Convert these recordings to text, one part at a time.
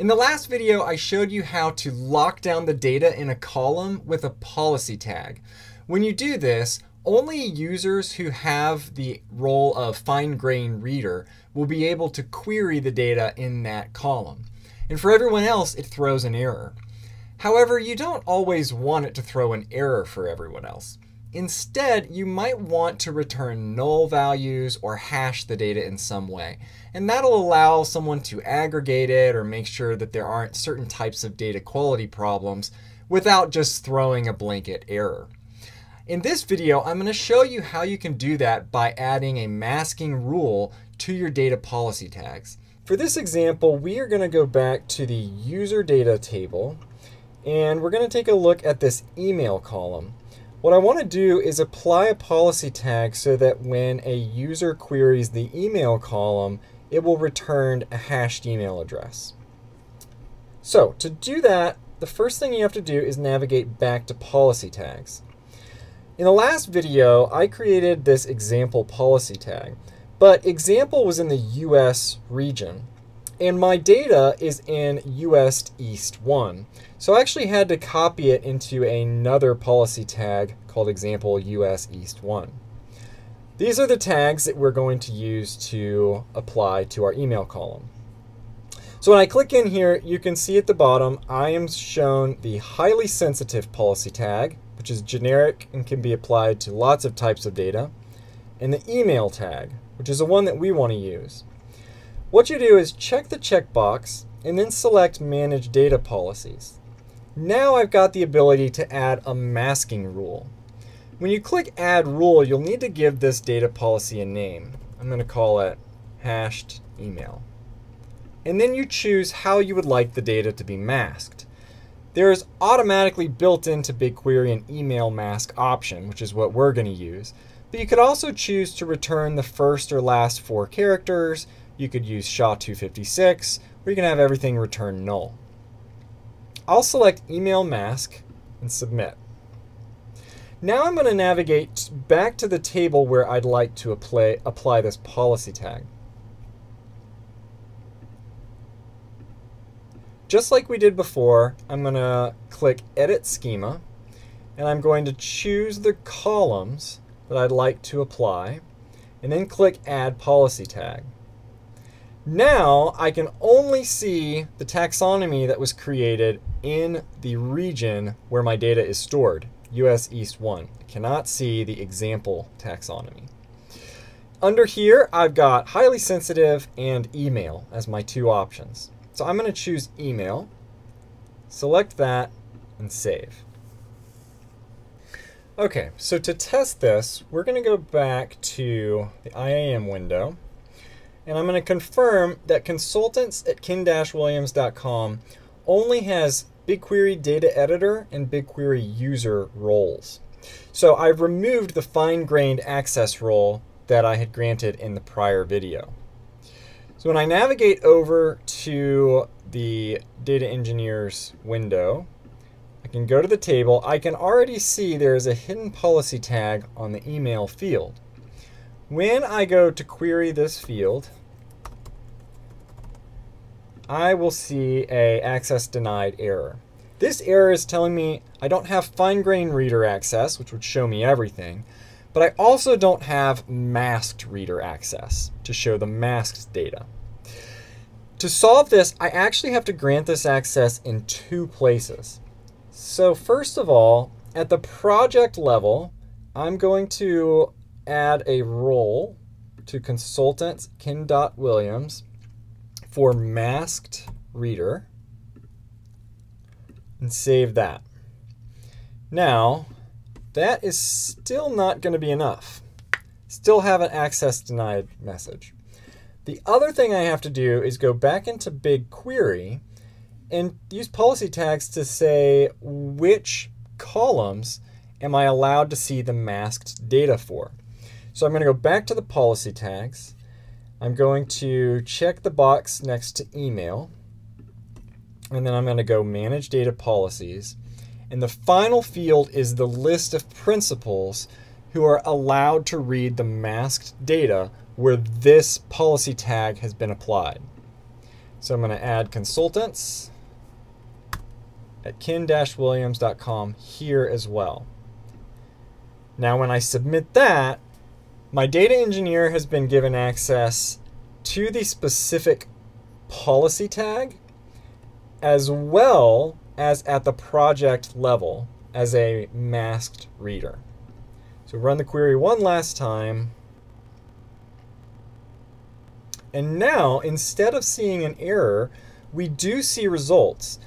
In the last video, I showed you how to lock down the data in a column with a policy tag. When you do this, only users who have the role of fine-grained reader will be able to query the data in that column. And for everyone else, it throws an error. However, you don't always want it to throw an error for everyone else. Instead, you might want to return null values or hash the data in some way. And that'll allow someone to aggregate it or make sure that there aren't certain types of data quality problems without just throwing a blanket error. In this video, I'm going to show you how you can do that by adding a masking rule to your data policy tags. For this example, we are going to go back to the user data table and we're going to take a look at this email column. What I want to do is apply a policy tag so that when a user queries the email column, it will return a hashed email address. So to do that, the first thing you have to do is navigate back to policy tags. In the last video, I created this example policy tag, but example was in the US region. And my data is in US East 1. So I actually had to copy it into another policy tag called example US East 1. These are the tags that we're going to use to apply to our email column. So when I click in here, you can see at the bottom, I am shown the highly sensitive policy tag, which is generic and can be applied to lots of types of data, and the email tag, which is the one that we want to use. What you do is check the checkbox and then select Manage Data Policies. Now I've got the ability to add a masking rule. When you click Add Rule, you'll need to give this data policy a name. I'm going to call it hashed email. And then you choose how you would like the data to be masked. There is automatically built into BigQuery an email mask option, which is what we're going to use. But you could also choose to return the first or last four characters, you could use SHA-256, or you can have everything return null. I'll select Email Mask and Submit. Now I'm going to navigate back to the table where I'd like to apply, apply this policy tag. Just like we did before, I'm going to click Edit Schema, and I'm going to choose the columns that I'd like to apply, and then click Add Policy Tag. Now I can only see the taxonomy that was created in the region where my data is stored, US East 1. I cannot see the example taxonomy. Under here, I've got highly sensitive and email as my two options. So I'm going to choose email, select that, and save. Okay, so to test this, we're going to go back to the IAM window and I'm going to confirm that consultants at ken-williams.com only has BigQuery Data Editor and BigQuery User roles. So I've removed the fine-grained access role that I had granted in the prior video. So when I navigate over to the Data Engineers window, I can go to the table. I can already see there is a hidden policy tag on the email field. When I go to query this field, I will see a access denied error. This error is telling me I don't have fine-grained reader access, which would show me everything, but I also don't have masked reader access to show the masked data. To solve this, I actually have to grant this access in two places. So first of all, at the project level, I'm going to add a role to consultant ken.williams for masked reader and save that. Now, that is still not going to be enough. Still have an access denied message. The other thing I have to do is go back into BigQuery and use policy tags to say which columns am I allowed to see the masked data for. So I'm going to go back to the policy tags. I'm going to check the box next to email. And then I'm going to go manage data policies. And the final field is the list of principals who are allowed to read the masked data where this policy tag has been applied. So I'm going to add consultants at ken-williams.com here as well. Now when I submit that, my data engineer has been given access to the specific policy tag as well as at the project level as a masked reader. So run the query one last time. And now, instead of seeing an error, we do see results.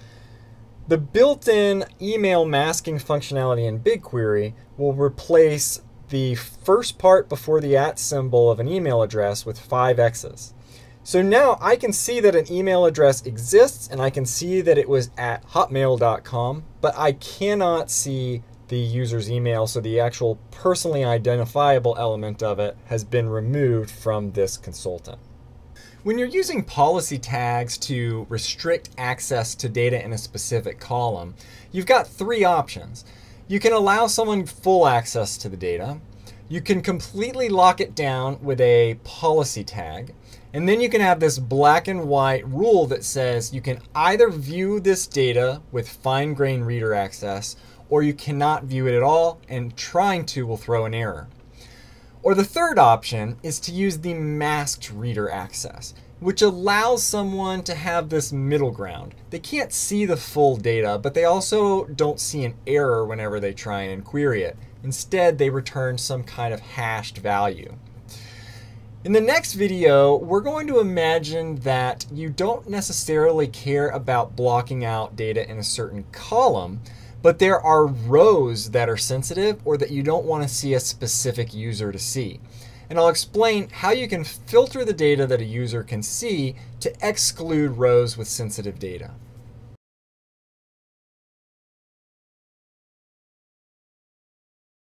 The built-in email masking functionality in BigQuery will replace the first part before the at symbol of an email address with five X's. So now I can see that an email address exists and I can see that it was at hotmail.com, but I cannot see the user's email, so the actual personally identifiable element of it has been removed from this consultant. When you're using policy tags to restrict access to data in a specific column, you've got three options. You can allow someone full access to the data. You can completely lock it down with a policy tag. And then you can have this black and white rule that says you can either view this data with fine grained reader access or you cannot view it at all and trying to will throw an error. Or the third option is to use the masked reader access, which allows someone to have this middle ground. They can't see the full data, but they also don't see an error whenever they try and query it. Instead, they return some kind of hashed value. In the next video, we're going to imagine that you don't necessarily care about blocking out data in a certain column, but there are rows that are sensitive or that you don't want to see a specific user to see. And I'll explain how you can filter the data that a user can see to exclude rows with sensitive data.